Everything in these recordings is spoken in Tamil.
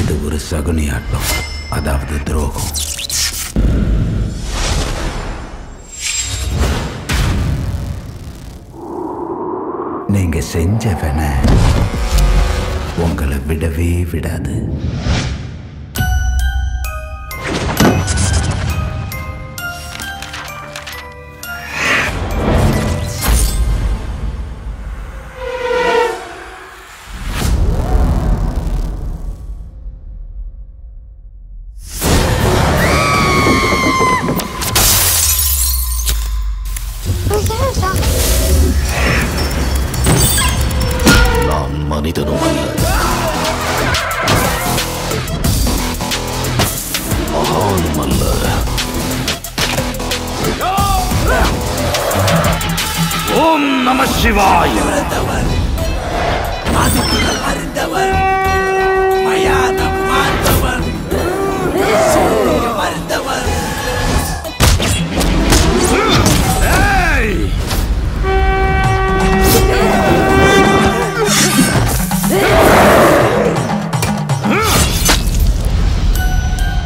இது ஒரு சகுனி ஆட்டம் அதாவது துரோகம். நீங்க செஞ்சவன உங்களை விடவே விடாது. மனிதனும் அல்ல மகானும் அல்ல ஓம் நம சிவாய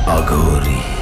Agori.